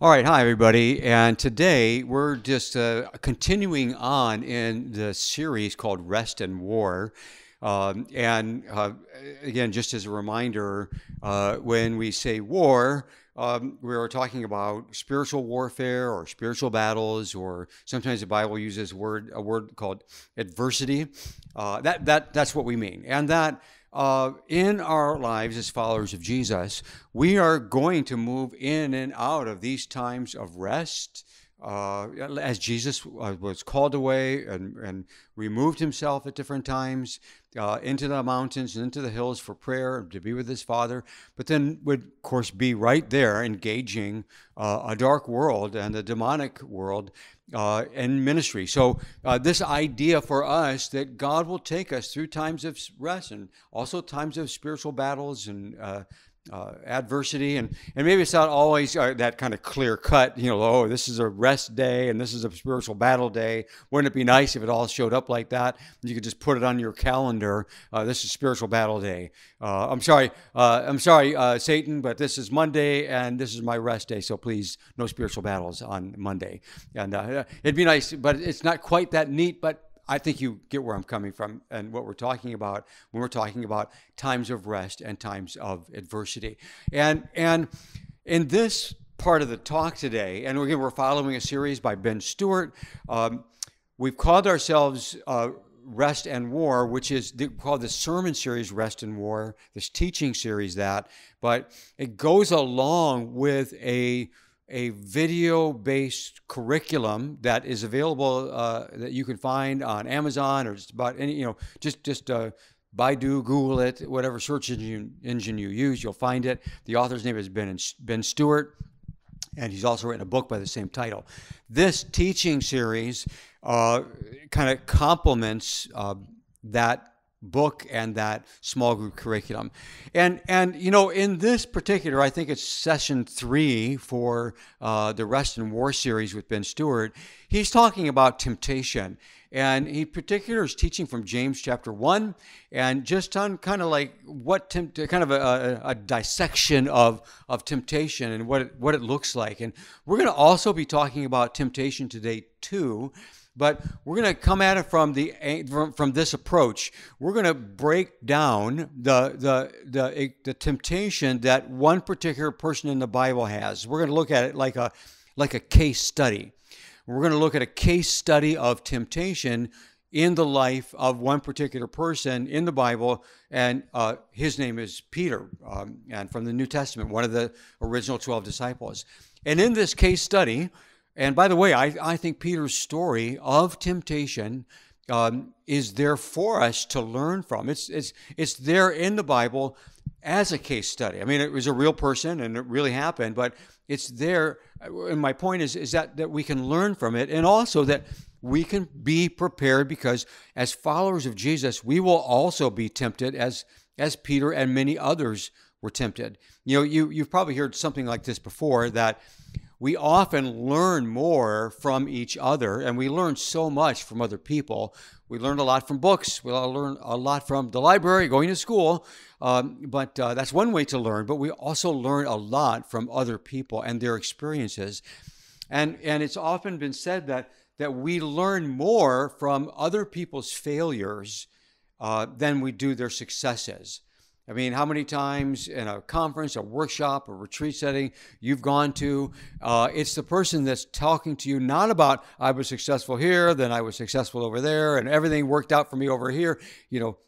All right, hi everybody. And today we're just uh, continuing on in the series called Rest and War. Um, and uh, again, just as a reminder, uh, when we say war, um, we are talking about spiritual warfare or spiritual battles, or sometimes the Bible uses word a word called adversity. Uh, that that that's what we mean, and that uh, in our lives as followers of Jesus, we are going to move in and out of these times of rest. Uh, as Jesus uh, was called away and, and removed himself at different times uh, into the mountains and into the hills for prayer and to be with his Father, but then would, of course, be right there engaging uh, a dark world and a demonic world uh, and ministry. So, uh, this idea for us that God will take us through times of rest and also times of spiritual battles and uh, uh, adversity, and, and maybe it's not always uh, that kind of clear cut, you know, oh, this is a rest day and this is a spiritual battle day. Wouldn't it be nice if it all showed up like that? You could just put it on your calendar. Uh, this is spiritual battle day. Uh, I'm sorry, uh, I'm sorry, Satan, but this is Monday and this is my rest day. So please, no spiritual battles on Monday. And it'd be nice, but it's not quite that neat. But I think you get where I'm coming from and what we're talking about when we're talking about times of rest and times of adversity. And and in this part of the talk today, and again we're following a series by Ben Stuart. Um, we've called ourselves uh, Rest and War, which is the, called the sermon series Rest and War, this teaching series that, but it goes along with a a video-based curriculum that is available uh, that you can find on Amazon or just about any, you know, just just uh, Baidu, Google it, whatever search engine, engine you use, you'll find it. The author's name is Ben Ben Stuart, and he's also written a book by the same title. This teaching series uh, kind of complements uh, that book and that small group curriculum. And and you know, in this particular, I think it's session three for uh, the Rest and War series with Ben Stuart. He's talking about temptation. And he particular is teaching from James chapter one, and just on kind of like what tempt, kind of a, a, a, dissection of of temptation and what it, what it looks like. And we're going to also be talking about temptation today too. But we're going to come at it from the from, from this approach. We're going to break down the, the the the temptation that one particular person in the Bible has. We're going to look at it like a like a case study. We're going to look at a case study of temptation in the life of one particular person in the Bible, and uh, his name is Peter, um, and from the New Testament, one of the original 12 disciples. And in this case study, and by the way, I, I think Peter's story of temptation um, is there for us to learn from. It's, it's, it's there in the Bible as a case study. I mean, it was a real person and it really happened, but it's there. And my point is, is that, that we can learn from it and also that we can be prepared because as followers of Jesus, we will also be tempted as, as Peter and many others were tempted. You know, you, you've probably heard something like this before that we often learn more from each other, and we learn so much from other people. We learn a lot from books. We learn a lot from the library, going to school. Um, but uh, that's one way to learn. But we also learn a lot from other people and their experiences. And, and it's often been said that, that we learn more from other people's failures uh, than we do their successes. I mean, how many times in a conference, a workshop, a retreat setting you've gone to, uh, it's the person that's talking to you not about, I was successful here, then I was successful over there, and everything worked out for me over here. You know,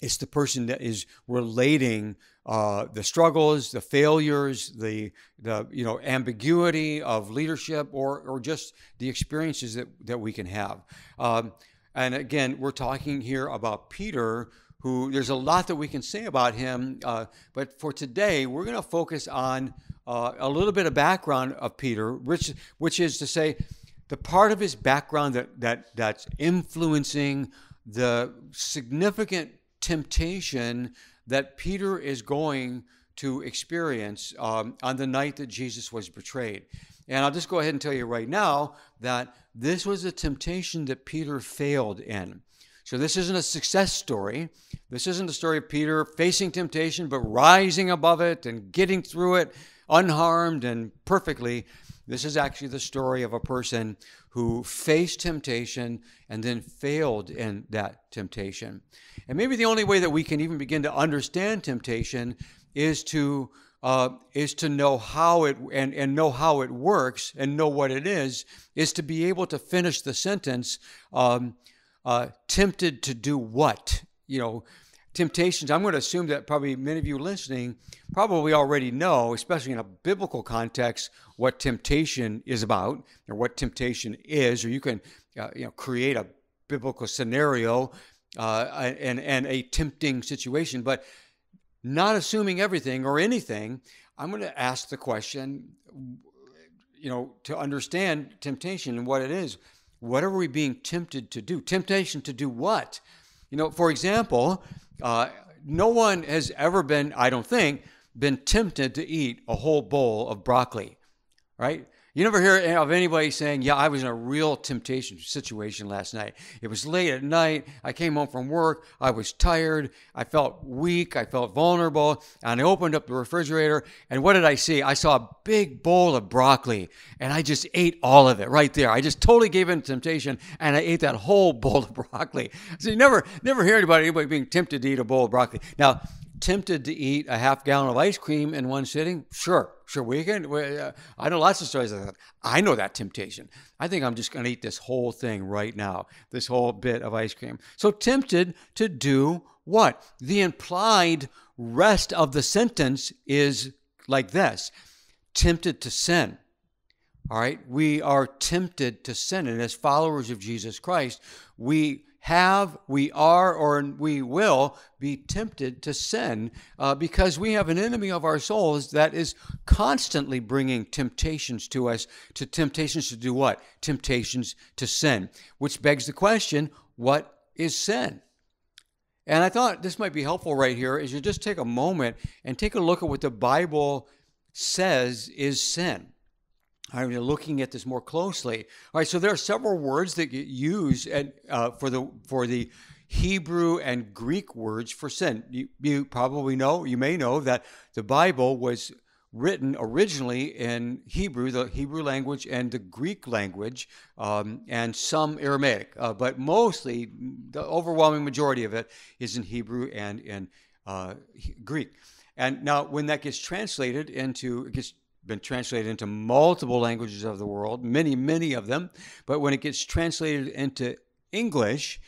it's the person that is relating uh, the struggles, the failures, the, the you know, ambiguity of leadership, or, or just the experiences that, that we can have. Um, and again, we're talking here about Peter who there's a lot that we can say about him. Uh, but for today, we're going to focus on uh, a little bit of background of Peter, which, which is to say, the part of his background that, that, that's influencing the significant temptation that Peter is going to experience um, on the night that Jesus was betrayed. And I'll just go ahead and tell you right now that this was a temptation that Peter failed in. So this isn't a success story. This isn't a story of Peter facing temptation, but rising above it and getting through it unharmed and perfectly. This is actually the story of a person who faced temptation and then failed in that temptation. And maybe the only way that we can even begin to understand temptation is to uh, is to know how it and, and know how it works and know what it is, is to be able to finish the sentence, um, uh, tempted to do what? You know, temptations. I'm going to assume that probably many of you listening probably already know, especially in a biblical context, what temptation is about or what temptation is, or you can uh, you know create a biblical scenario uh, and and a tempting situation, but not assuming everything or anything, I'm going to ask the question, you know, to understand temptation and what it is. What are we being tempted to do? Temptation to do what? You know, for example, uh, no one has ever been, I don't think, been tempted to eat a whole bowl of broccoli, right? You never hear of anybody saying, Yeah, I was in a real temptation situation last night. It was late at night. I came home from work. I was tired. I felt weak. I felt vulnerable. And I opened up the refrigerator. And what did I see? I saw a big bowl of broccoli. And I just ate all of it right there. I just totally gave in to temptation. And I ate that whole bowl of broccoli. So you never, never hear anybody, anybody being tempted to eat a bowl of broccoli. Now, tempted to eat a half gallon of ice cream in one sitting? Sure, sure, we can. We, uh, I know lots of stories like that. I know that temptation. I think I'm just going to eat this whole thing right now, this whole bit of ice cream. So tempted to do what? The implied rest of the sentence is like this tempted to sin. All right, we are tempted to sin. And as followers of Jesus Christ, we have, we are, or we will be tempted to sin uh, because we have an enemy of our souls that is constantly bringing temptations to us, to temptations to do what? Temptations to sin, which begs the question what is sin? And I thought this might be helpful right here is you just take a moment and take a look at what the Bible says is sin. I'm looking at this more closely. All right, so there are several words that get used uh, for the for the Hebrew and Greek words for sin. You, you probably know, you may know that the Bible was written originally in Hebrew, the Hebrew language, and the Greek language, um, and some Aramaic, uh, but mostly the overwhelming majority of it is in Hebrew and in uh, Greek. And now, when that gets translated into, it gets been translated into multiple languages of the world, many, many of them. But when it gets translated into English,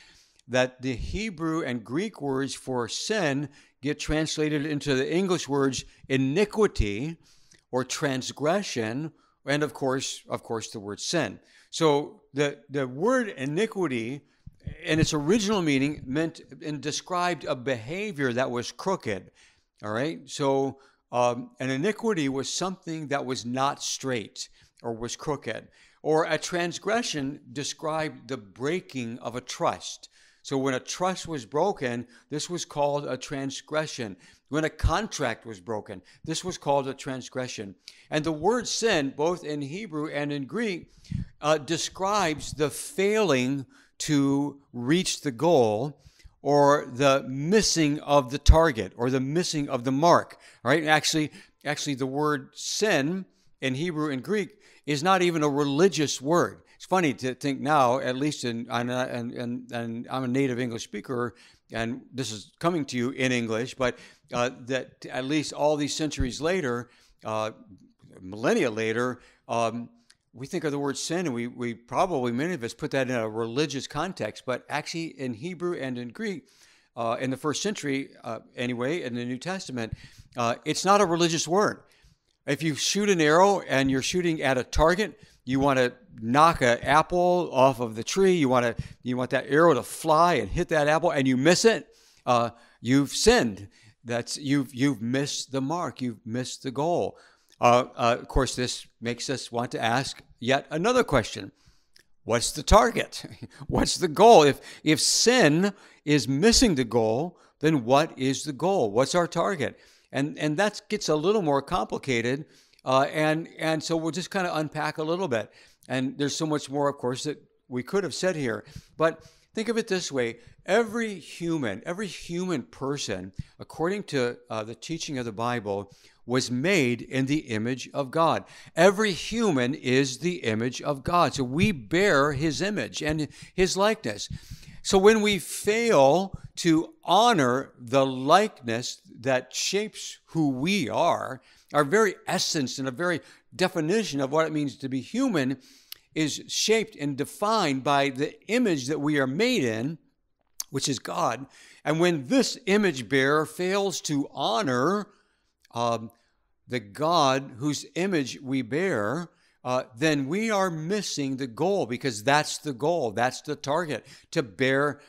that the Hebrew and Greek words for sin get translated into the English words iniquity or transgression, and of course, of course, the word sin. So the, the word iniquity in its original meaning meant and described a behavior that was crooked. All right. So um, an iniquity was something that was not straight or was crooked, or a transgression described the breaking of a trust. So when a trust was broken, this was called a transgression. When a contract was broken, this was called a transgression. And the word sin, both in Hebrew and in Greek, uh, describes the failing to reach the goal or the missing of the target or the missing of the mark. Right? Actually, actually, the word sin in Hebrew and Greek is not even a religious word. It's funny to think now, at least in, and, and, and I'm a native English speaker, and this is coming to you in English, but uh, that at least all these centuries later, uh, millennia later, um, we think of the word sin and we, we probably, many of us, put that in a religious context, but actually in Hebrew and in Greek, uh, in the first century uh, anyway, in the New Testament, uh, it's not a religious word. If you shoot an arrow and you're shooting at a target, you want to knock an apple off of the tree. You want to you want that arrow to fly and hit that apple, and you miss it. Uh, you've sinned. That's you've you've missed the mark. You've missed the goal. Uh, uh, of course, this makes us want to ask yet another question. What's the target? What's the goal? If, if sin is missing the goal, then what is the goal? What's our target? And, and that gets a little more complicated. Uh, and, and so we'll just kind of unpack a little bit. And there's so much more, of course, that we could have said here. But think of it this way every human, every human person, according to uh, the teaching of the Bible, was made in the image of God. Every human is the image of God. So we bear his image and his likeness. So when we fail to honor the likeness that shapes who we are, our very essence and a very definition of what it means to be human is shaped and defined by the image that we are made in, which is God. And when this image bearer fails to honor um, the God whose image we bear, uh, then we are missing the goal because that's the goal, that's the target to bear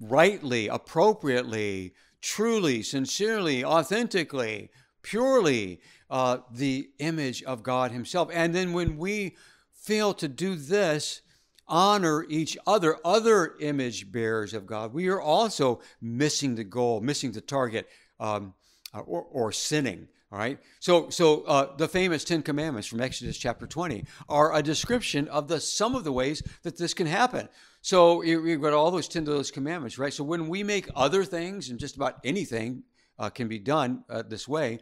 rightly, appropriately, truly, sincerely, authentically, purely uh, the image of God Himself. And then when we fail to do this, honor each other, other image bearers of God, we are also missing the goal, missing the target, um, or, or sinning. All right. So, so uh, the famous Ten Commandments from Exodus chapter 20 are a description of the some of the ways that this can happen. So you've got all those ten of those commandments, right? So when we make other things, and just about anything uh, can be done uh, this way,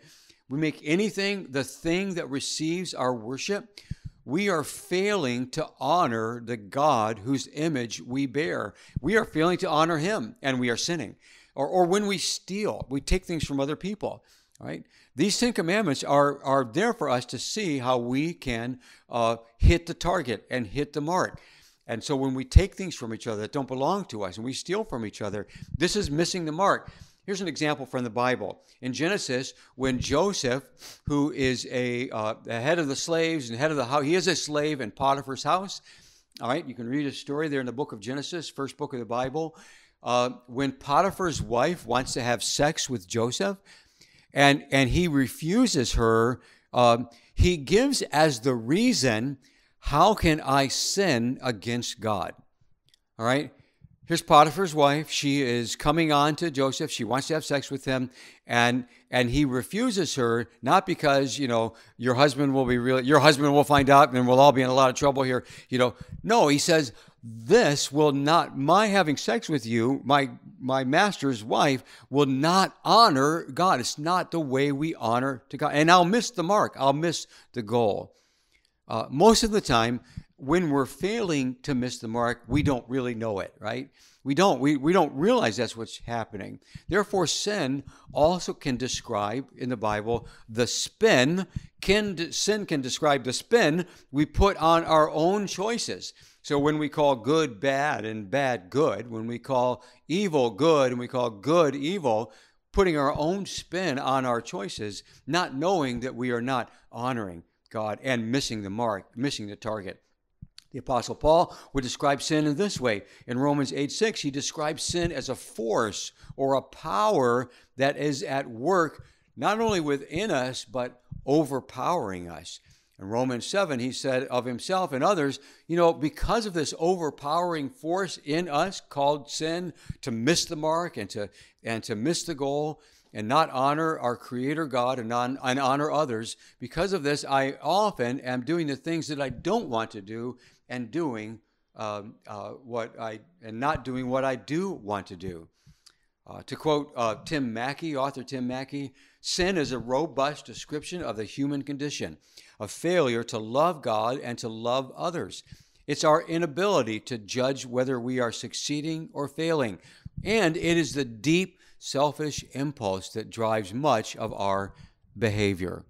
we make anything the thing that receives our worship. We are failing to honor the God whose image we bear. We are failing to honor Him, and we are sinning. Or, or when we steal, we take things from other people right? These Ten Commandments are, are there for us to see how we can uh, hit the target and hit the mark. And so when we take things from each other that don't belong to us and we steal from each other, this is missing the mark. Here's an example from the Bible. In Genesis, when Joseph, who is a uh, head of the slaves and head of the house, he is a slave in Potiphar's house. All right, you can read a story there in the book of Genesis, first book of the Bible. Uh, when Potiphar's wife wants to have sex with Joseph, and and he refuses her. Um, he gives as the reason, how can I sin against God? All right. Here's Potiphar's wife. She is coming on to Joseph. She wants to have sex with him, and and he refuses her not because you know your husband will be real. Your husband will find out, and we'll all be in a lot of trouble here. You know, no. He says, this will not my having sex with you my my master's wife will not honor god. It's not the way we honor to god. And i'll miss the mark. I'll miss the goal. Uh, most of the time when we're failing to miss the mark we don't really know it right? We don't we, we don't realize that's what's happening. Therefore sin also can describe in the bible the spin can sin can describe the spin we put on our own choices so when we call good bad and bad good, when we call evil good and we call good evil, putting our own spin on our choices, not knowing that we are not honoring God and missing the mark, missing the target. The Apostle Paul would describe sin in this way. In Romans 8 6, he describes sin as a force or a power that is at work not only within us, but overpowering us. In Romans 7, he said of himself and others, you know, because of this overpowering force in us called sin to miss the mark and to, and to miss the goal and not honor our Creator God and, non, and honor others, because of this, I often am doing the things that I don't want to do and doing um, uh, what I, and not doing what I do want to do. Uh, to quote uh, Tim Mackie, author Tim Mackie, sin is a robust description of the human condition a failure to love God and to love others. It's our inability to judge whether we are succeeding or failing. And it is the deep selfish impulse that drives much of our behavior.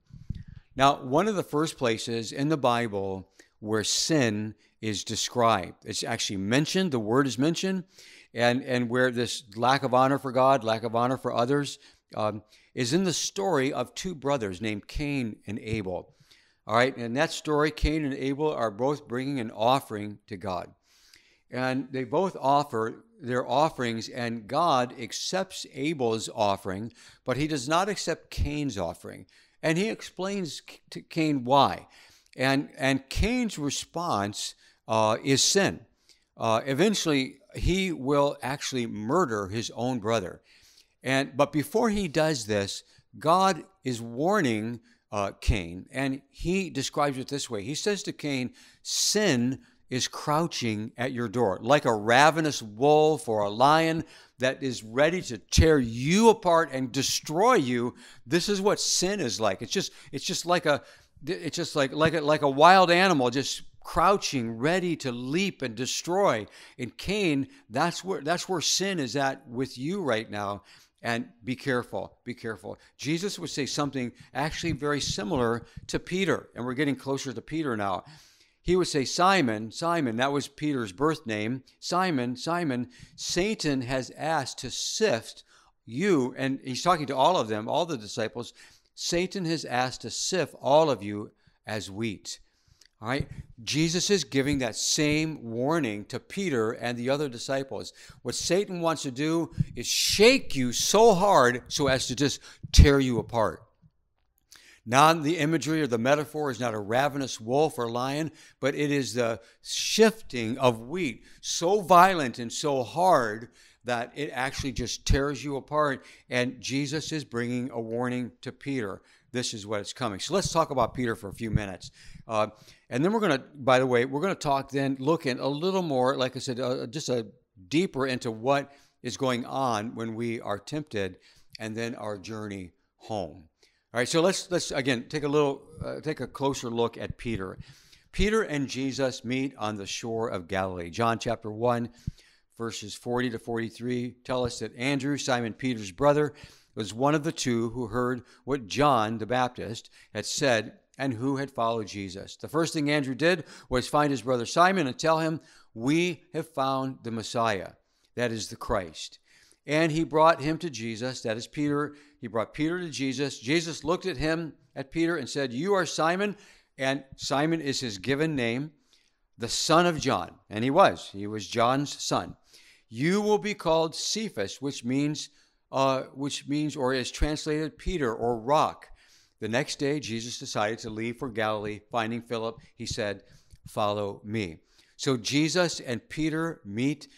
Now, one of the first places in the Bible where sin is described, it's actually mentioned, the word is mentioned, and, and where this lack of honor for God, lack of honor for others, um, is in the story of two brothers named Cain and Abel. All right, in that story, Cain and Abel are both bringing an offering to God. And they both offer their offerings, and God accepts Abel's offering, but he does not accept Cain's offering. And he explains to Cain why. And, and Cain's response uh, is sin. Uh, eventually, he will actually murder his own brother. And, but before he does this, God is warning uh, Cain, and he describes it this way. He says to Cain, Sin is crouching at your door. Like a ravenous wolf or a lion, that is ready to tear you apart and destroy you, this is what sin is like. It's just it's just like a it's just like like a, like a wild animal just crouching ready to leap and destroy. In Cain, that's where that's where sin is at with you right now. And be careful, be careful. Jesus would say something actually very similar to Peter, and we're getting closer to Peter now. He would say, Simon, Simon, that was Peter's birth name. Simon, Simon, Satan has asked to sift you, and he's talking to all of them, all the disciples. Satan has asked to sift all of you as wheat. All right? Jesus is giving that same warning to Peter and the other disciples. What Satan wants to do is shake you so hard so as to just tear you apart. Not the imagery or the metaphor is not a ravenous wolf or lion, but it is the shifting of wheat so violent and so hard that it actually just tears you apart. And Jesus is bringing a warning to Peter. This is what is coming. So let's talk about Peter for a few minutes. Uh, and then we're going to, by the way, we're going to talk then, look in a little more, like I said, uh, just a deeper into what is going on when we are tempted and then our journey home. All right, so let's let's again take a little uh, take a closer look at Peter. Peter and Jesus meet on the shore of Galilee. John chapter 1 verses 40 to 43 tell us that Andrew, Simon Peter's brother, was one of the two who heard what John the Baptist had said and who had followed Jesus. The first thing Andrew did was find his brother Simon and tell him, We have found the Messiah, that is the Christ. And he brought him to Jesus, that is Peter. He brought Peter to Jesus. Jesus looked at him, at Peter, and said, You are Simon, and Simon is his given name, the son of John. And he was, he was John's son. You will be called Cephas, which means, uh, which means, or is translated Peter or rock. The next day, Jesus decided to leave for Galilee. Finding Philip, he said, Follow me. So Jesus and Peter meet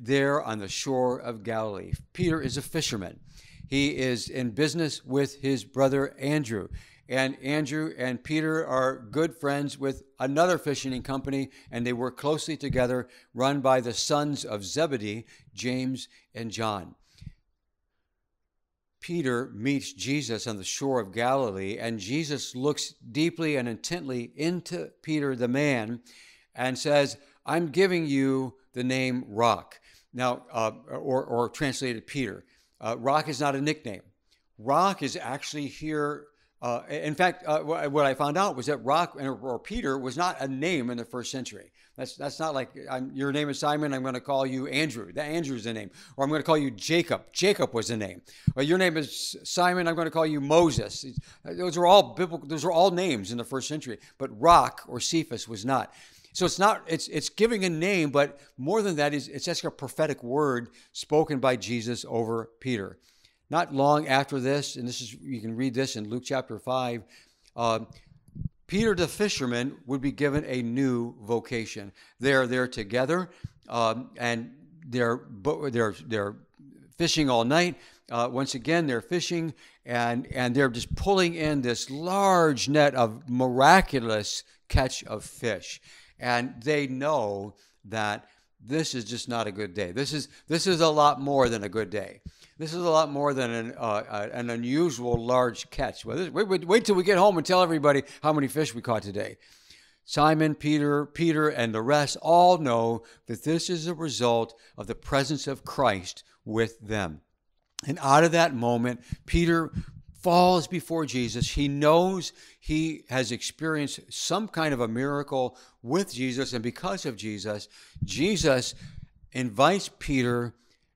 there on the shore of Galilee. Peter is a fisherman. He is in business with his brother Andrew. And Andrew and Peter are good friends with another fishing company, and they work closely together, run by the sons of Zebedee, James and John. Peter meets Jesus on the shore of Galilee, and Jesus looks deeply and intently into Peter, the man, and says, I'm giving you the name Rock. Now, uh, or, or translated Peter. Uh, rock is not a nickname. Rock is actually here. Uh, in fact, uh, what I found out was that Rock or Peter was not a name in the first century. That's that's not like I'm, your name is Simon. I'm going to call you Andrew. That Andrew's a name, or I'm going to call you Jacob. Jacob was a name. Or your name is Simon. I'm going to call you Moses. Those are all biblical. Those are all names in the first century. But Rock or Cephas was not. So it's not it's it's giving a name, but more than that is it's actually a prophetic word spoken by Jesus over Peter. Not long after this, and this is you can read this in Luke chapter five. Uh, Peter the fisherman would be given a new vocation. They're there together, um, and they're they're they're fishing all night. Uh, once again, they're fishing, and and they're just pulling in this large net of miraculous catch of fish and they know that this is just not a good day. This is this is a lot more than a good day. This is a lot more than an uh, an unusual large catch. Wait, wait, wait till we get home and tell everybody how many fish we caught today. Simon, Peter, Peter, and the rest all know that this is a result of the presence of Christ with them. And out of that moment, Peter falls before Jesus. He knows he has experienced some kind of a miracle with Jesus, and because of Jesus, Jesus invites Peter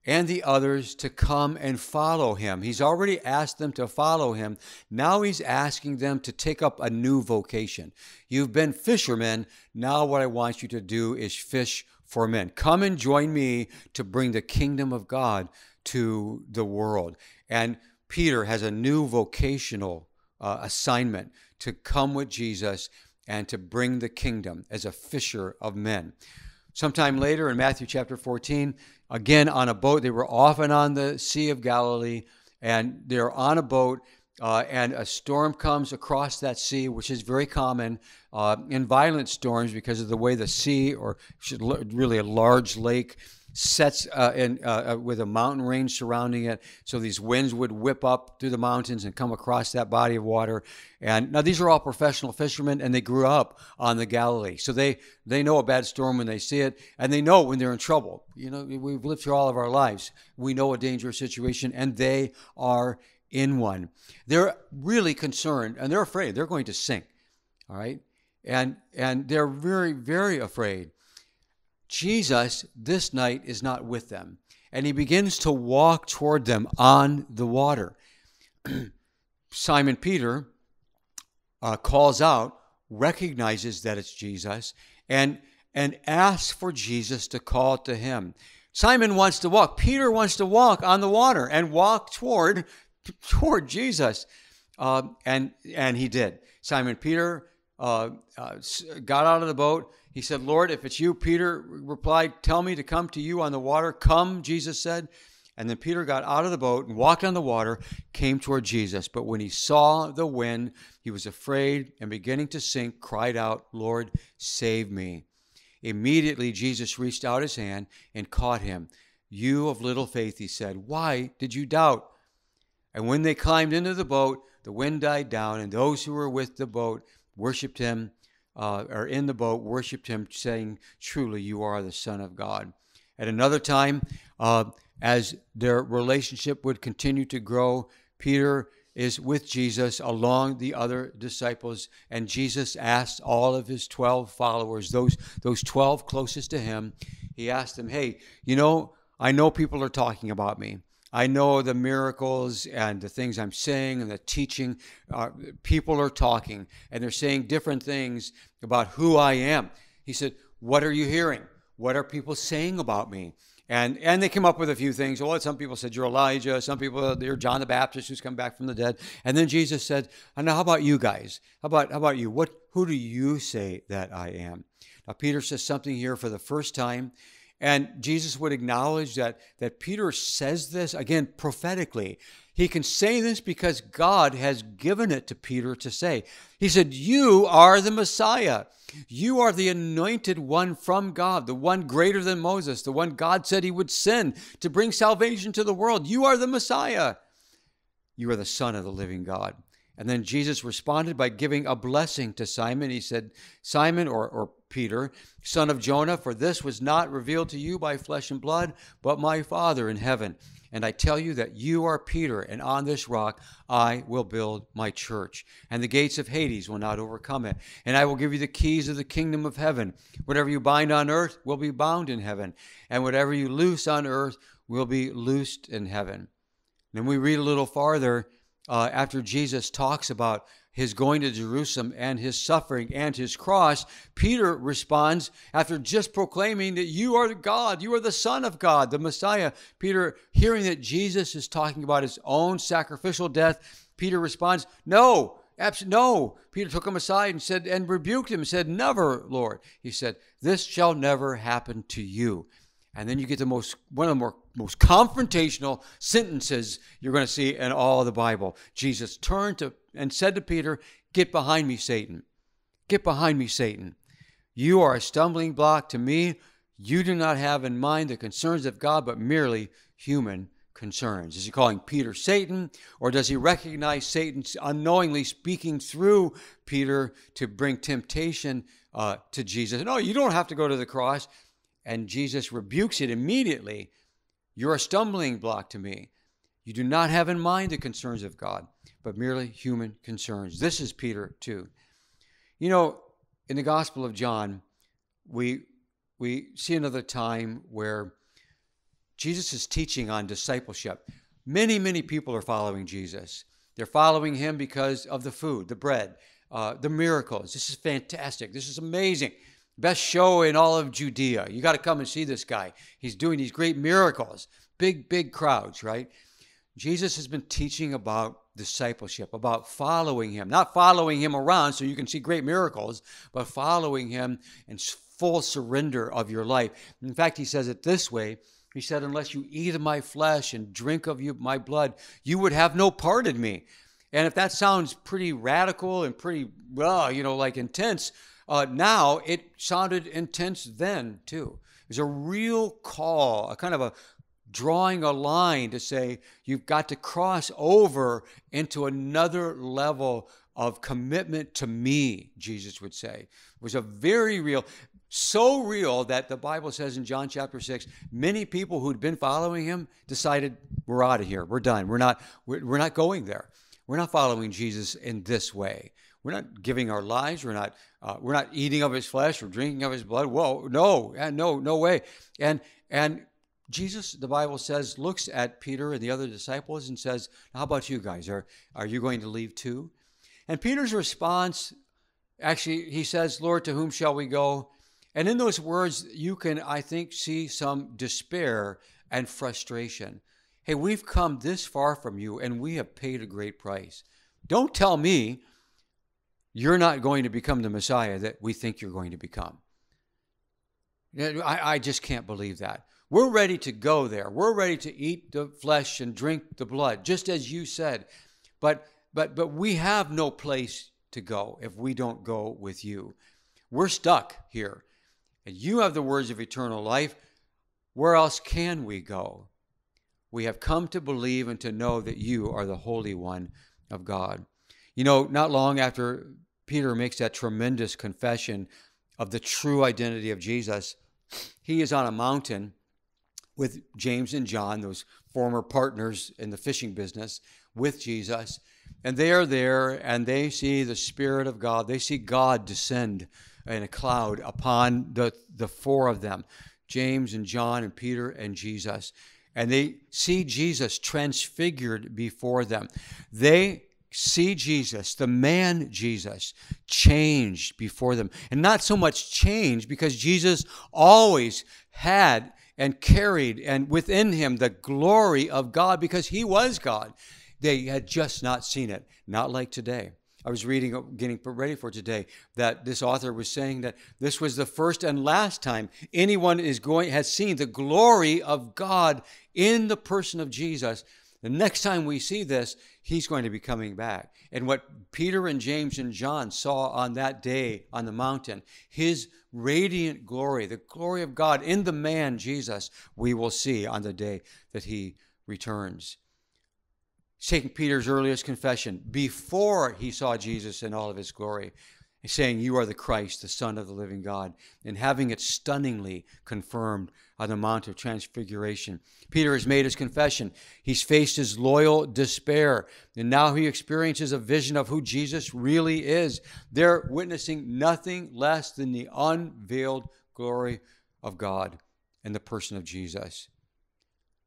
and the others to come and follow him. He's already asked them to follow him. Now he's asking them to take up a new vocation. You've been fishermen. Now, what I want you to do is fish for men. Come and join me to bring the kingdom of God to the world. And Peter has a new vocational uh, assignment to come with Jesus and to bring the kingdom as a fisher of men. Sometime later in Matthew chapter 14, again on a boat, they were often on the Sea of Galilee, and they're on a boat, uh, and a storm comes across that sea, which is very common uh, in violent storms because of the way the sea, or really a large lake, sets uh, in, uh, uh, with a mountain range surrounding it. So these winds would whip up through the mountains and come across that body of water. And now these are all professional fishermen, and they grew up on the Galilee, so they they know a bad storm when they see it, and they know when they're in trouble. You know, we've lived through all of our lives. We know a dangerous situation, and they are in one. They're really concerned, and they're afraid they're going to sink. All right, and and they're very very afraid. Jesus this night is not with them, and he begins to walk toward them on the water. Simon Peter uh, calls out, recognizes that it's Jesus, and and asks for Jesus to call to him. Simon wants to walk. Peter wants to walk on the water and walk toward toward Jesus, uh, and and he did. Simon Peter uh, uh, got out of the boat. He said, Lord, if it's you, Peter replied, Tell me to come to you on the water. Come, Jesus said. And then Peter got out of the boat and walked on the water, came toward Jesus. But when he saw the wind, he was afraid and beginning to sink, cried out, Lord, save me. Immediately, Jesus reached out his hand and caught him. You of little faith, he said, why did you doubt? And when they climbed into the boat, the wind died down, and those who were with the boat worshiped him, uh, or in the boat, worshiped him, saying, Truly, you are the Son of God. At another time, uh, as their relationship would continue to grow, Peter is with Jesus along the other disciples, and Jesus asked all of his 12 followers, those, those 12 closest to him, he asked them, Hey, you know, I know people are talking about me. I know the miracles and the things I'm saying and the teaching. Uh, people are talking and they're saying different things about who I am. He said, What are you hearing? What are people saying about me? And, and they came up with a few things. Well, some people said you're Elijah. Some people you're John the Baptist who's come back from the dead. And then Jesus said, and now how about you guys? How about how about you? What who do you say that I am? Now Peter says something here for the first time. And Jesus would acknowledge that, that Peter says this again prophetically. He can say this because God has given it to Peter to say. He said, You are the Messiah. You are the anointed one from God, the one greater than Moses, the one God said he would send to bring salvation to the world. You are the Messiah. You are the Son of the living God. And then Jesus responded by giving a blessing to Simon. He said, Simon, or, or Peter, son of Jonah, for this was not revealed to you by flesh and blood, but my Father in heaven. And I tell you that you are Peter, and on this rock I will build my church. And the gates of Hades will not overcome it. And I will give you the keys of the kingdom of heaven. Whatever you bind on earth will be bound in heaven, and whatever you loose on earth will be loosed in heaven. Then we read a little farther uh, after Jesus talks about his going to Jerusalem and his suffering and his cross, Peter responds after just proclaiming that you are God, you are the Son of God, the Messiah. Peter, hearing that Jesus is talking about his own sacrificial death, Peter responds, No, absolutely no. Peter took him aside and said, and rebuked him said, Never, Lord. He said, This shall never happen to you. And then you get the most one of the more most confrontational sentences you're going to see in all of the Bible. Jesus turned to and said to Peter, "Get behind me, Satan. Get behind me, Satan. You are a stumbling block to me. You do not have in mind the concerns of God, but merely human concerns. Is he calling Peter Satan, or does he recognize Satan unknowingly speaking through Peter to bring temptation uh, to Jesus? No, you don't have to go to the cross. And Jesus rebukes it immediately. You're a stumbling block to me. You do not have in mind the concerns of God, but merely human concerns. This is Peter too. You know, in the Gospel of John, we we see another time where Jesus is teaching on discipleship. Many, many people are following Jesus. They're following him because of the food, the bread, uh, the miracles. This is fantastic. This is amazing. Best show in all of Judea. You got to come and see this guy. He's doing these great miracles. Big, big crowds, right? Jesus has been teaching about discipleship, about following him, not following him around so you can see great miracles, but following him in full surrender of your life. In fact, he says it this way He said, Unless you eat of my flesh and drink of you, my blood, you would have no part in me. And if that sounds pretty radical and pretty, well, you know, like intense, uh, now it sounded intense then too. It was a real call, a kind of a drawing a line to say you've got to cross over into another level of commitment to me, Jesus would say. It was a very real, so real that the Bible says in John chapter 6, many people who'd been following him decided, we're out of here. We're done. We're not, we're, we're not going there. We're not following Jesus in this way. We're not giving our lives. We're not, uh, we're not eating of his flesh or drinking of his blood. Whoa, no, no, no way. And, and Jesus, the Bible says, looks at Peter and the other disciples and says, How about you guys? Are, are you going to leave too? And Peter's response, actually, he says, Lord, to whom shall we go? And in those words, you can, I think, see some despair and frustration. Hey, we've come this far from you and we have paid a great price. Don't tell me you're not going to become the Messiah that we think you're going to become. I, I just can't believe that. We're ready to go there. We're ready to eat the flesh and drink the blood, just as you said. But but but we have no place to go if we don't go with you. We're stuck here. And you have the words of eternal life. Where else can we go? We have come to believe and to know that you are the Holy One of God. You know, not long after Peter makes that tremendous confession of the true identity of Jesus, he is on a mountain with James and John, those former partners in the fishing business, with Jesus. And they are there and they see the Spirit of God. They see God descend in a cloud upon the, the four of them James and John and Peter and Jesus. And they see Jesus transfigured before them. They see Jesus, the man Jesus, changed before them. And not so much change because Jesus always had and carried and within him the glory of God because he was God. They had just not seen it, not like today. I was reading, getting ready for today, that this author was saying that this was the first and last time anyone is going has seen the glory of God in the person of Jesus. The next time we see this, he's going to be coming back. And what Peter and James and John saw on that day on the mountain, his radiant glory, the glory of God in the man Jesus, we will see on the day that he returns. Taking Peter's earliest confession before he saw Jesus in all of his glory, saying, You are the Christ, the Son of the living God, and having it stunningly confirmed on the Mount of Transfiguration. Peter has made his confession. He's faced his loyal despair, and now he experiences a vision of who Jesus really is. They're witnessing nothing less than the unveiled glory of God in the person of Jesus.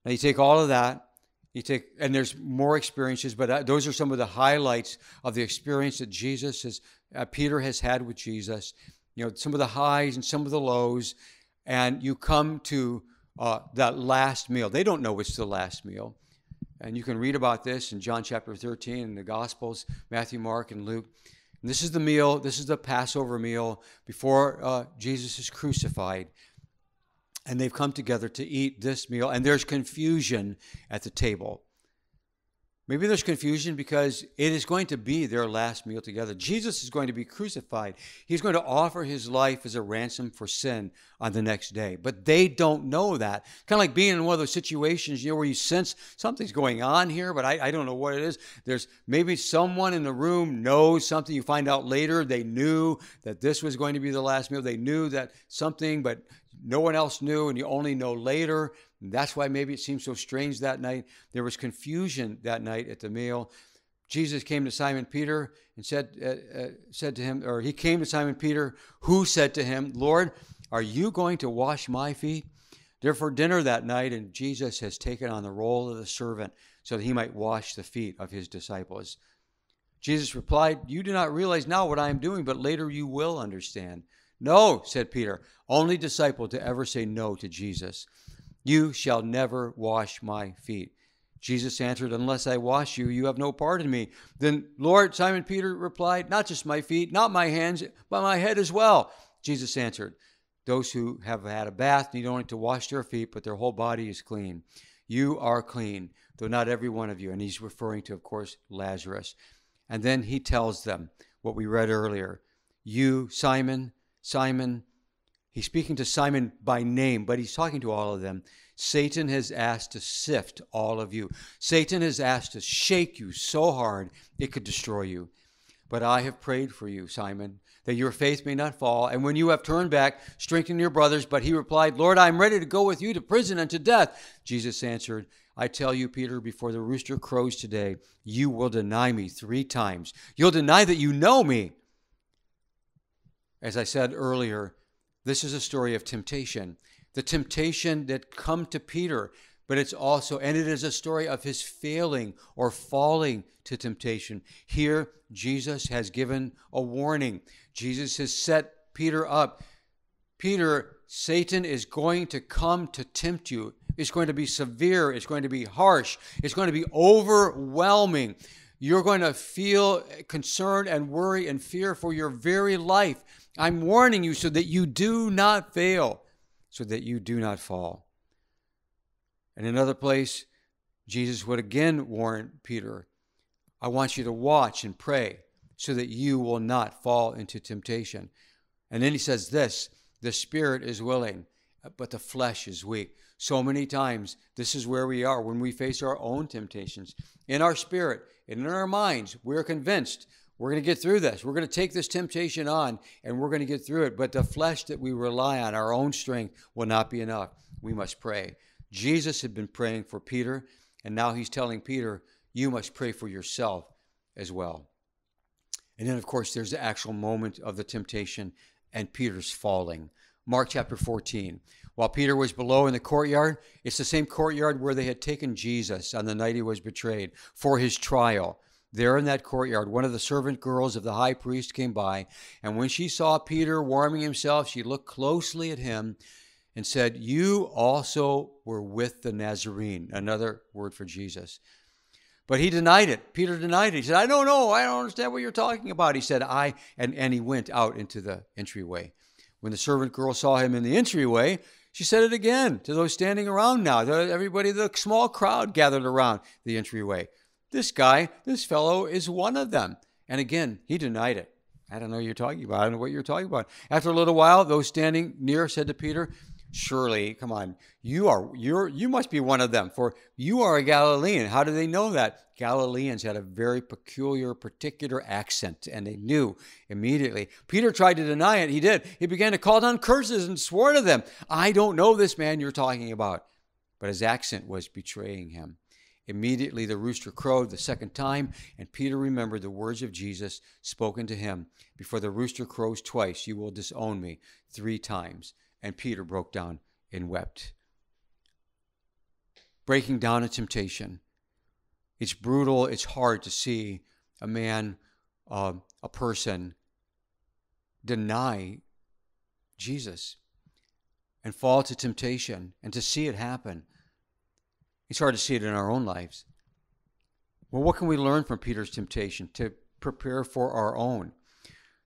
Now you take all of that you take, and there's more experiences, but uh, those are some of the highlights of the experience that Jesus has, uh, Peter has had with Jesus. You know, some of the highs and some of the lows, and you come to uh, that last meal. They don't know it's the last meal, and you can read about this in John chapter 13 in the Gospels, Matthew, Mark, and Luke. And this is the meal. This is the Passover meal before uh, Jesus is crucified and they've come together to eat this meal, and there's confusion at the table. Maybe there's confusion because it is going to be their last meal together. Jesus is going to be crucified. He's going to offer his life as a ransom for sin on the next day. But they don't know that. Kind of like being in one of those situations, you know, where you sense something's going on here, but I, I don't know what it is. There's maybe someone in the room knows something. You find out later they knew that this was going to be the last meal. They knew that something, but no one else knew, and you only know later. That's why maybe it seemed so strange that night. There was confusion that night at the meal. Jesus came to Simon Peter and said, uh, uh, said to him, or he came to Simon Peter, who said to him, Lord, are you going to wash my feet? Therefore, dinner that night, and Jesus has taken on the role of the servant so that he might wash the feet of his disciples. Jesus replied, You do not realize now what I am doing, but later you will understand. No, said Peter, only disciple to ever say no to Jesus. You shall never wash my feet. Jesus answered, Unless I wash you, you have no part in me. Then, Lord, Simon Peter replied, Not just my feet, not my hands, but my head as well. Jesus answered, Those who have had a bath need only to wash their feet, but their whole body is clean. You are clean, though not every one of you. And he's referring to, of course, Lazarus. And then he tells them what we read earlier You, Simon, Simon, He's speaking to Simon by name, but he's talking to all of them. Satan has asked to sift all of you. Satan has asked to shake you so hard it could destroy you. But I have prayed for you, Simon, that your faith may not fall. And when you have turned back, strengthen your brothers. But he replied, Lord, I am ready to go with you to prison and to death. Jesus answered, I tell you, Peter, before the rooster crows today, you will deny me three times. You'll deny that you know me. As I said earlier, this is a story of temptation. The temptation that come to Peter, but it's also, and it is a story of his failing or falling to temptation. Here, Jesus has given a warning. Jesus has set Peter up. Peter, Satan is going to come to tempt you. It's going to be severe. It's going to be harsh. It's going to be overwhelming. You're going to feel concern and worry and fear for your very life. I'm warning you so that you do not fail, so that you do not fall. In another place, Jesus would again warn Peter I want you to watch and pray so that you will not fall into temptation. And then he says this the spirit is willing, but the flesh is weak. So many times, this is where we are when we face our own temptations. In our spirit and in our minds, we're convinced we're going to get through this. We're going to take this temptation on and we're going to get through it. But the flesh that we rely on, our own strength, will not be enough. We must pray. Jesus had been praying for Peter, and now he's telling Peter, you must pray for yourself as well. And then, of course, there's the actual moment of the temptation and Peter's falling. Mark chapter 14. While Peter was below in the courtyard, it's the same courtyard where they had taken Jesus on the night he was betrayed for his trial. There in that courtyard, one of the servant girls of the high priest came by, and when she saw Peter warming himself, she looked closely at him and said, You also were with the Nazarene, another word for Jesus. But he denied it. Peter denied it. He said, I don't know. I don't understand what you're talking about. He said, I, and, and he went out into the entryway. When the servant girl saw him in the entryway, she said it again to those standing around now. Everybody, the small crowd gathered around the entryway. This guy, this fellow is one of them. And again, he denied it. I don't know what you're talking about. I don't know what you're talking about. After a little while, those standing near said to Peter, Surely, come on, you are you're you must be one of them, for you are a Galilean. How do they know that? Galileans had a very peculiar, particular accent, and they knew immediately. Peter tried to deny it. He did. He began to call down curses and swore to them, I don't know this man you're talking about. But his accent was betraying him. Immediately the rooster crowed the second time, and Peter remembered the words of Jesus spoken to him Before the rooster crows twice, you will disown me three times. And Peter broke down and wept. Breaking down a temptation. It's brutal, it's hard to see a man, uh, a person, deny Jesus and fall to temptation and to see it happen. It's hard to see it in our own lives. Well, what can we learn from Peter's temptation to prepare for our own?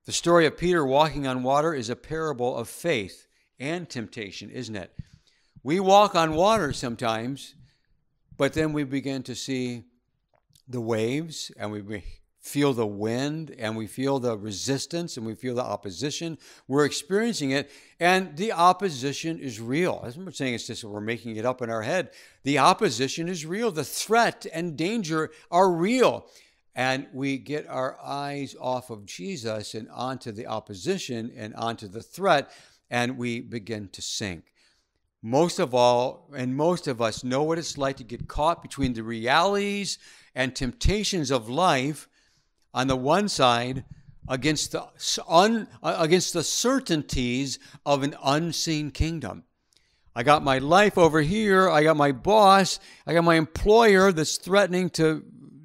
The story of Peter walking on water is a parable of faith and temptation, isn't it? We walk on water sometimes, but then we begin to see the waves and we feel the wind and we feel the resistance and we feel the opposition. We're experiencing it, and the opposition is real. I'm not saying it's just we're making it up in our head. The opposition is real. The threat and danger are real. And we get our eyes off of Jesus and onto the opposition and onto the threat, and we begin to sink. Most of all, and most of us know what it's like to get caught between the realities and temptations of life on the one side against the, un, uh, against the certainties of an unseen kingdom. I got my life over here. I got my boss. I got my employer that's threatening to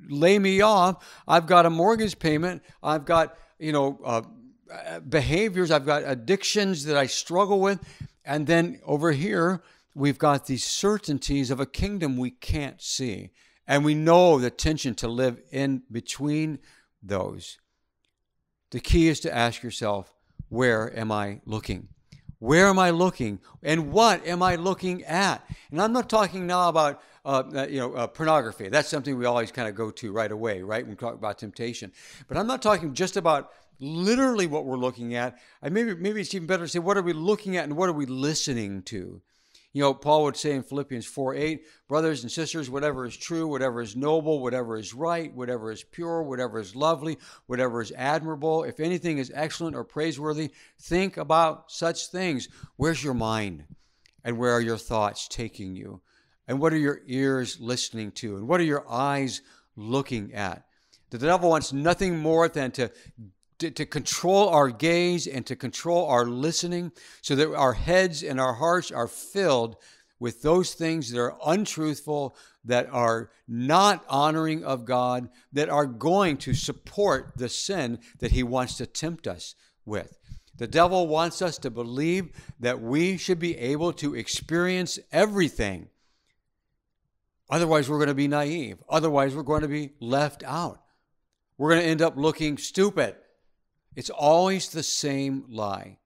lay me off. I've got a mortgage payment. I've got, you know, uh, behaviors. I've got addictions that I struggle with. And then over here, we've got these certainties of a kingdom we can't see. And we know the tension to live in between those. The key is to ask yourself, where am I looking? Where am I looking? And what am I looking at? And I'm not talking now about uh, uh, you know, uh, pornography. That's something we always kind of go to right away, right? When we talk about temptation. But I'm not talking just about literally what we're looking at. And maybe, maybe it's even better to say, what are we looking at and what are we listening to? You know, Paul would say in Philippians 4 8, brothers and sisters, whatever is true, whatever is noble, whatever is right, whatever is pure, whatever is lovely, whatever is admirable, if anything is excellent or praiseworthy, think about such things. Where's your mind? And where are your thoughts taking you? And what are your ears listening to? And what are your eyes looking at? The devil wants nothing more than to to, to, control our gaze and to control our listening so that our heads and our hearts are filled with those things that are untruthful, that are not honoring of God, that are going to support the sin that he wants to tempt us with. The devil wants us to believe that we should be able to experience everything. Otherwise, we're going to be naive. Otherwise, we're going to be left out. We're going to end up looking stupid. It's always the same lie.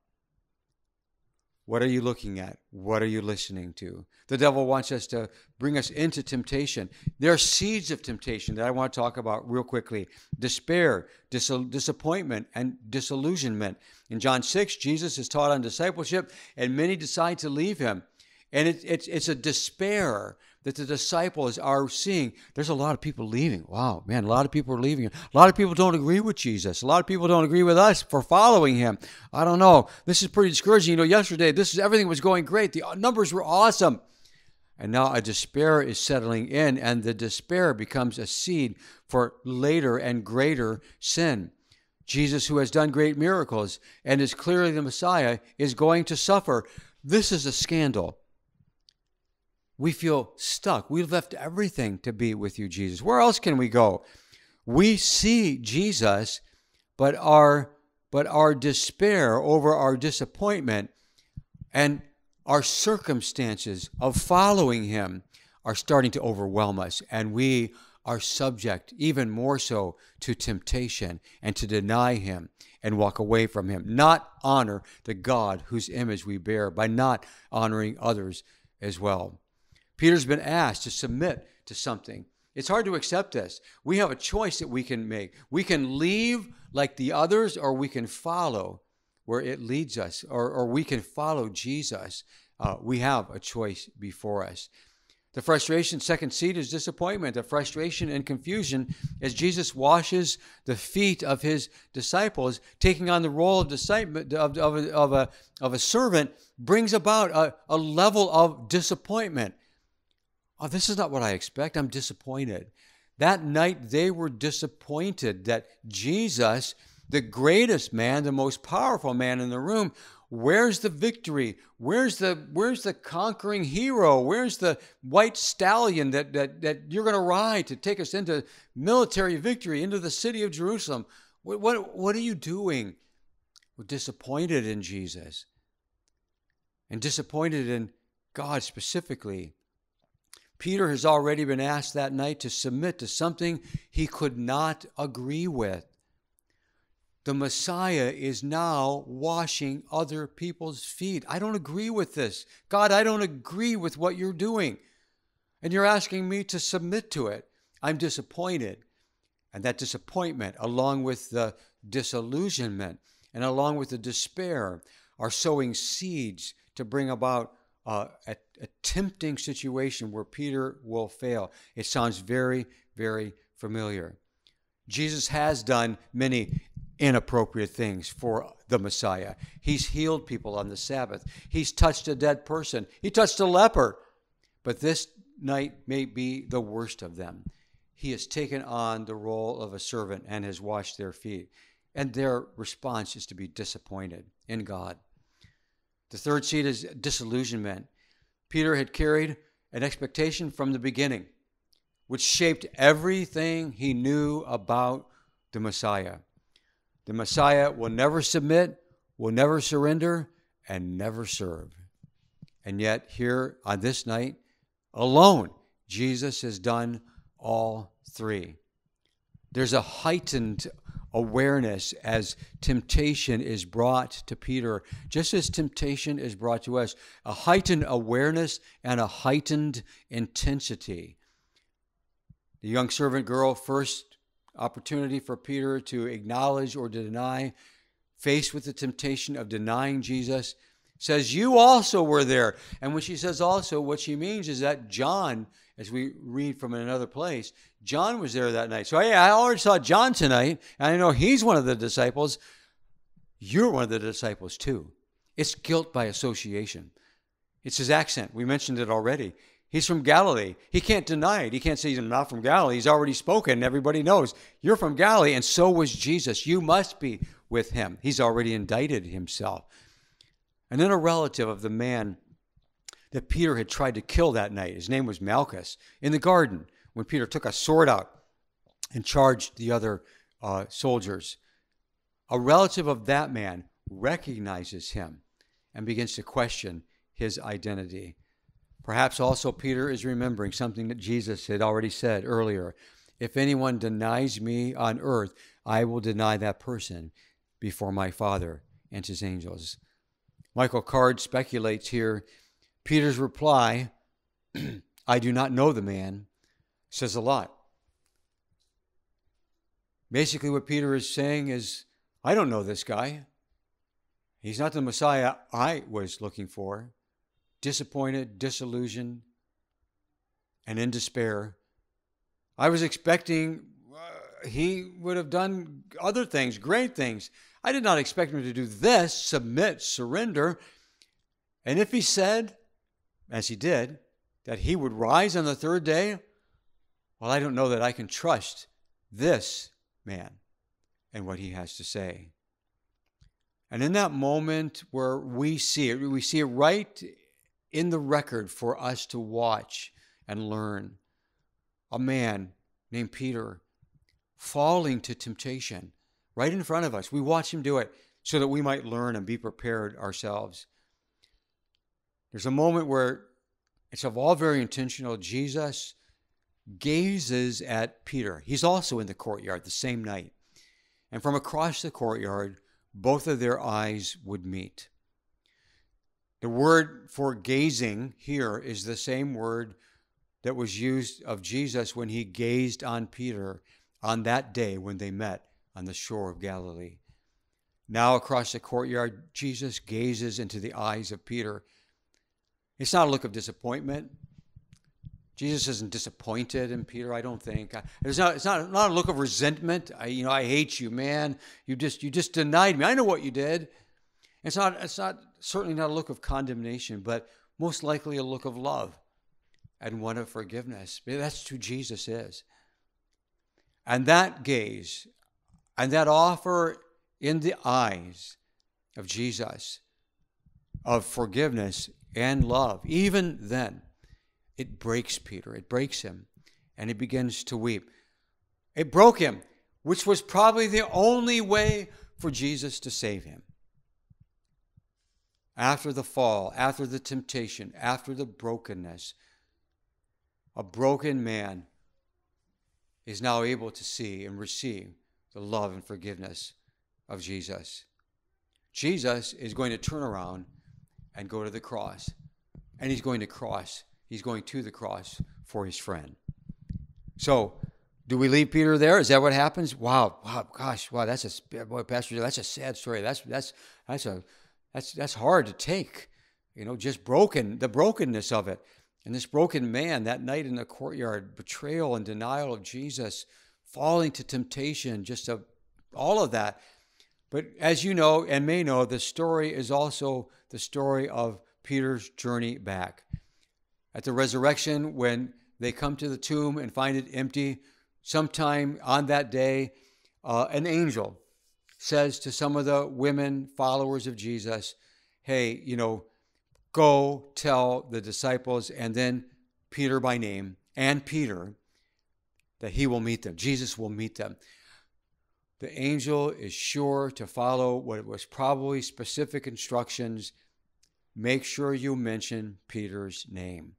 What are you looking at? What are you listening to? The devil wants us to bring us into temptation. There are seeds of temptation that I want to talk about real quickly despair, dis- disappointment, and disillusionment. In John 6, Jesus is taught on discipleship, and many decide to leave him. And it, it's, it's a despair that the disciples are seeing. There's a lot of people leaving. Wow, man, a lot of people are leaving. A lot of people don't agree with Jesus. A lot of people don't agree with us for following him. I don't know. This is pretty discouraging. You know, yesterday, this is everything was going great. The uh, numbers were awesome. And now a despair is settling in, and the despair becomes a seed for later and greater sin. Jesus, who has done great miracles and is clearly the Messiah, is going to suffer. This is a scandal we feel stuck. We've left everything to be with you, Jesus. Where else can we go? We see Jesus, but our but our despair over our disappointment and our circumstances of following him are starting to overwhelm us and we are subject even more so to temptation and to deny him and walk away from him not honor the God whose image we bear by not honoring others as well Peter's been asked to submit to something. It's hard to accept this. We have a choice that we can make. We can leave like the others, or we can follow where it leads us, or, or we can follow Jesus. Uh, we have a choice before us. The frustration, second seed, is disappointment. The frustration and confusion as Jesus washes the feet of his disciples, taking on the role of, disciple, of, of, of, a, of a servant, brings about a, a level of disappointment oh, this is not what I expect. I'm disappointed. That night, they were disappointed that Jesus, the greatest man, the most powerful man in the room, where's the victory? Where's the where's the conquering hero? Where's the white stallion that that, that you're going to ride to take us into military victory into the city of Jerusalem? What what, what are you doing? We're disappointed in Jesus and disappointed in God specifically. Peter has already been asked that night to submit to something he could not agree with. The Messiah is now washing other people's feet. I don't agree with this. God, I don't agree with what you're doing. And you're asking me to submit to it. I'm disappointed. And that disappointment, along with the disillusionment and along with the despair, are sowing seeds to bring about uh, a, a tempting situation where Peter will fail. It sounds very, very familiar. Jesus has done many inappropriate things for the Messiah. He's healed people on the Sabbath, he's touched a dead person, he touched a leper. But this night may be the worst of them. He has taken on the role of a servant and has washed their feet. And their response is to be disappointed in God. The third seed is disillusionment. Peter had carried an expectation from the beginning, which shaped everything he knew about the Messiah. The Messiah will never submit, will never surrender, and never serve. And yet, here on this night, alone, Jesus has done all three. There's a heightened awareness as temptation is brought to Peter, just as temptation is brought to us, a heightened awareness and a heightened intensity. The young servant girl, first opportunity for Peter to acknowledge or to deny, faced with the temptation of denying Jesus, says, You also were there. And when she says also, what she means is that John, as we read from another place, John was there that night. So, hey, I already saw John tonight, and I know he's one of the disciples. You're one of the disciples too. It's guilt by association. It's his accent. We mentioned it already. He's from Galilee. He can't deny it. He can't say he's not from Galilee. He's already spoken. Everybody knows you're from Galilee, and so was Jesus. You must be with him. He's already indicted himself. And then a relative of the man that Peter had tried to kill that night, his name was Malchus, in the garden when Peter took a sword out and charged the other uh, soldiers. A relative of that man recognizes him and begins to question his identity. Perhaps also Peter is remembering something that Jesus had already said earlier. If anyone denies me on earth, I will deny that person before my Father and his angels. Michael Card speculates here Peter's reply, I do not know the man, says a lot. Basically, what Peter is saying is, I don't know this guy. He's not the Messiah I was looking for. Disappointed, disillusioned, and in despair. I was expecting uh, he would have done other things, great things. I did not expect him to do this submit, surrender. And if he said, as he did, that he would rise on the third day, well, I don't know that I can trust this man and what he has to say. And in that moment where we see it, we see it right in the record for us to watch and learn. A man named Peter falling to temptation right in front of us. We watch him do it so that we might learn and be prepared ourselves. There's a moment where it's of all very intentional. Jesus gazes at Peter. He's also in the courtyard the same night. And from across the courtyard, both of their eyes would meet. The word for gazing here is the same word that was used of Jesus when he gazed on Peter on that day when they met on the shore of Galilee. Now, across the courtyard, Jesus gazes into the eyes of Peter. It's not a look of disappointment, Jesus isn't disappointed in Peter, I don't think. It's not, it's not, not a look of resentment. I, you know, I hate you, man. You just, you just denied me. I know what you did. It's not, it's not, certainly not a look of condemnation, but most likely a look of love and one of forgiveness. That's who Jesus is. And that gaze and that offer in the eyes of Jesus of forgiveness and love, even then, it breaks Peter, it breaks him, and he begins to weep. It broke him, which was probably the only way for Jesus to save him. After the fall, after the temptation, after the brokenness, a broken man is now able to see and receive the love and forgiveness of Jesus. Jesus is going to turn around and go to the cross, and he's going to cross he's going to the cross for his friend. So, do we leave Peter there? Is that what happens? Wow, wow, gosh, wow, that's a boy, Pastor. That's a sad story. That's that's that's a that's that's hard to take. You know, just broken the brokenness of it, and this broken man that night in the courtyard, betrayal and denial of Jesus, falling to temptation, just a, all of that. But as you know and may know, the story is also the story of Peter's journey back. At the resurrection, when they come to the tomb and find it empty, sometime on that day, uh, an angel says to some of the women followers of Jesus, Hey, you know, go tell the disciples and then Peter by name and Peter that he will meet them. Jesus will meet them. The angel is sure to follow what was probably specific instructions. Make sure you mention Peter's name.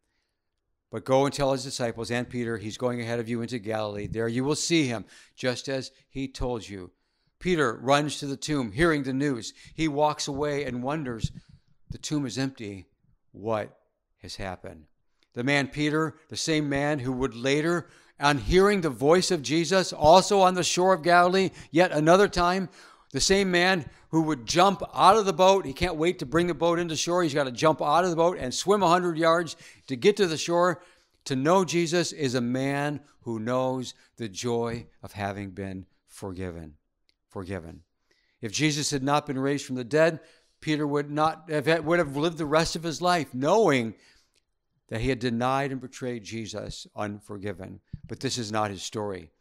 But go and tell his disciples and Peter, he's going ahead of you into Galilee. There you will see him, just as he told you. Peter runs to the tomb, hearing the news. He walks away and wonders the tomb is empty. What has happened? The man Peter, the same man who would later, on hearing the voice of Jesus, also on the shore of Galilee, yet another time, the same man who would jump out of the boat. He can't wait to bring the boat into shore. He's got to jump out of the boat and swim 100 yards to get to the shore. To know Jesus is a man who knows the joy of having been forgiven. Forgiven. If Jesus had not been raised from the dead, Peter would not have would have lived the rest of his life knowing that he had denied and betrayed Jesus unforgiven. But this is not his story.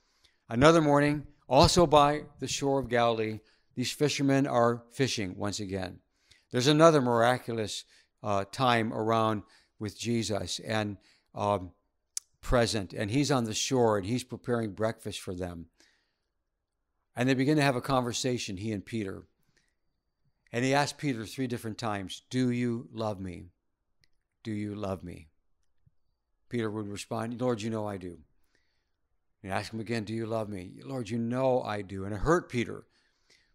Another morning, also by the shore of Galilee, these fishermen are fishing once again. There's another miraculous uh, time around with Jesus and um, present, and he's on the shore and he's preparing breakfast for them. And they begin to have a conversation, he and Peter. And he asked Peter three different times, Do you love me? Do you love me? Peter would respond, Lord, you know I do. And ask him again, Do you love me? Lord, you know I do. And it hurt Peter.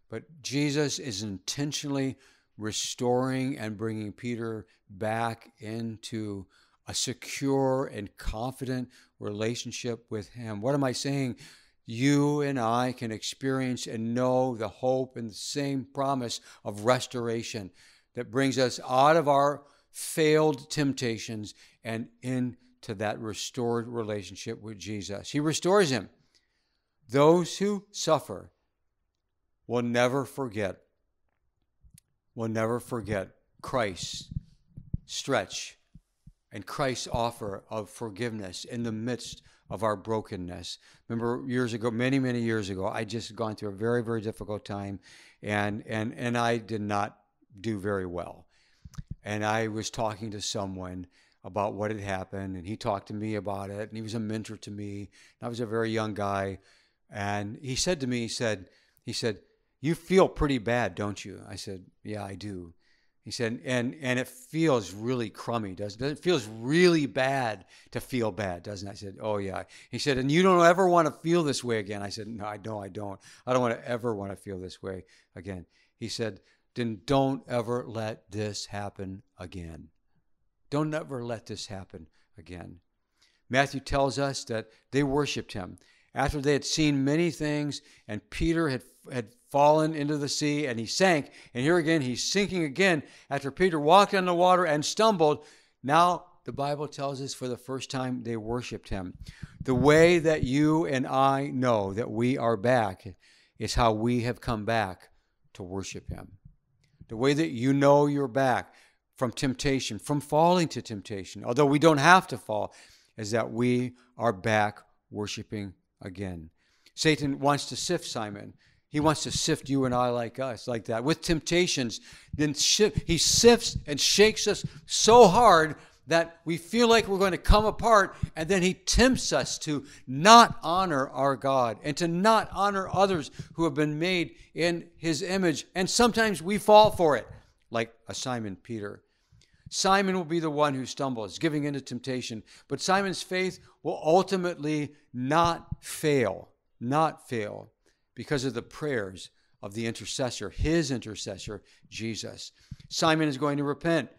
But Jesus is intentionally restoring and bringing Peter back into a secure and confident relationship with him. What am I saying? You and I can experience and know the hope and the same promise of restoration that brings us out of our failed temptations and in to that restored relationship with Jesus. He restores him. Those who suffer will never forget, will never forget Christ's stretch and Christ's offer of forgiveness in the midst of our brokenness. Remember years ago, many, many years ago, I just gone through a very, very difficult time and and and I did not do very well. And I was talking to someone about what had happened, and he talked to me about it, and he was a mentor to me. I was a very young guy, and he said to me, he said, he said, "You feel pretty bad, don't you?" I said, "Yeah, I do." He said, and and it feels really crummy, doesn't it? It feels really bad to feel bad, doesn't it? I said, Oh yeah. He said, and you don't ever want to feel this way again. I said, No, I don't, I don't. I don't want to ever want to feel this way again. He said, Then don't ever let this happen again. Don't ever let this happen again. Matthew tells us that they worshiped him. After they had seen many things, and Peter had, had fallen into the sea and he sank, and here again he's sinking again after Peter walked on the water and stumbled. Now, the Bible tells us for the first time they worshiped him. The way that you and I know that we are back is how we have come back to worship him. The way that you know you're back from temptation, from falling to temptation, although we don't have to fall, is that we are back worshiping again. Satan wants to sift Simon. He wants to sift you and I like us, like that. With temptations, then he sifts and shakes us so hard that we feel like we're going to come apart, and then he tempts us to not honor our God and to not honor others who have been made in his image. And sometimes we fall for it, like a Simon Peter. Simon will be the one who stumbles, giving into temptation. But Simon's faith will ultimately not fail, not fail, because of the prayers of the intercessor, his intercessor, Jesus. Simon is going to repent.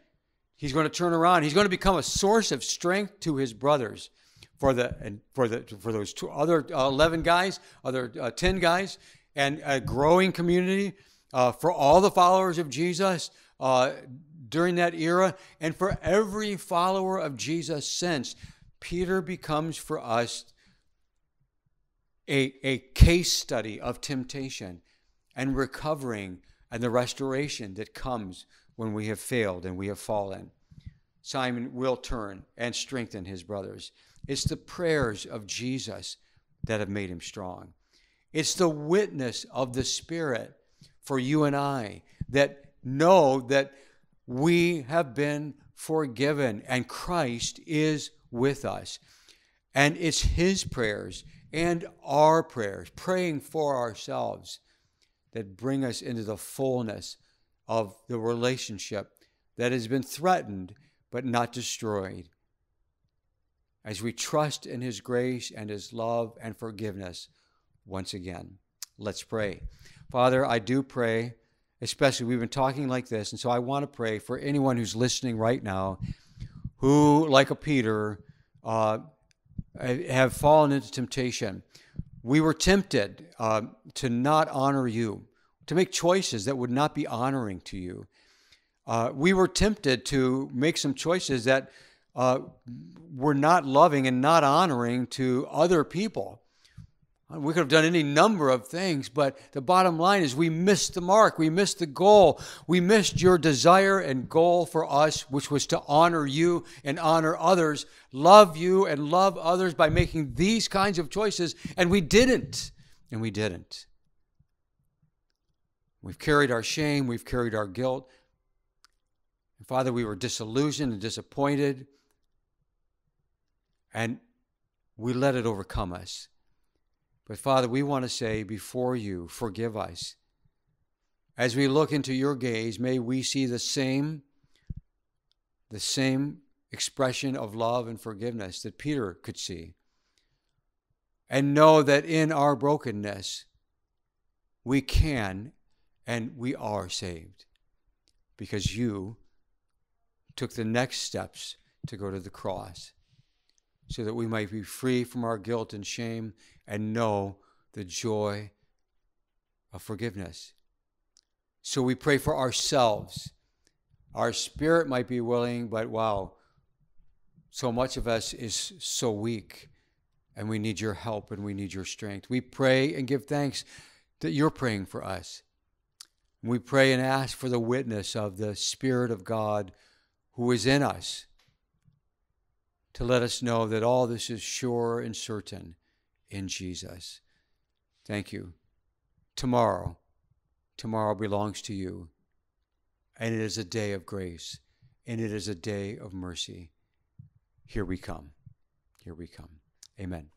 He's going to turn around. He's going to become a source of strength to his brothers. For the and for the for those two other uh, eleven guys, other uh, ten guys, and a growing community uh, for all the followers of Jesus. During that era, and for every follower of Jesus since, Peter becomes for us a, a case study of temptation and recovering and the restoration that comes when we have failed and we have fallen. Simon will turn and strengthen his brothers. It's the prayers of Jesus that have made him strong. It's the witness of the Spirit for you and I that know that we have been forgiven and Christ is with us. And it's His prayers and our prayers, praying for ourselves, that bring us into the fullness of the relationship that has been threatened but not destroyed. As we trust in His grace and His love and forgiveness once again. Let's pray. Father, I do pray, especially we've been talking like this, and so I want to pray for anyone who's listening right now who, like a Peter, uh, have fallen into temptation. We were tempted uh, to not honor you, to make choices that would not be honoring to you. Uh, we were tempted to make some choices that uh, were not loving and not honoring to other people. Uh, we could have done any number of things, but the bottom line is we missed the mark. We missed the goal. We missed your desire and goal for us, which was to honor you and honor others, love you and love others by making these kinds of choices. And we didn't. And we didn't. We've carried our shame, we've carried our guilt. And Father, we were disillusioned and disappointed. And we let it overcome us. But Father, we want to say before you, forgive us. As we look into your gaze, may we see the same the same expression of love and forgiveness that Peter could see. And know that in our brokenness, we can and we are saved because you took the next steps to go to the cross so that we might be free from our guilt and shame and know the joy of forgiveness. So we pray for ourselves. Our spirit might be willing, but wow, so much of us is so weak, and we need your help and we need your strength. We pray and give thanks that you're praying for us. We pray and ask for the witness of the Spirit of God who is in us to let us know that all this is sure and certain in Jesus. Thank you. Tomorrow, tomorrow belongs to you, and it is a day of grace, and it is a day of mercy. Here we come. Here we come. Amen.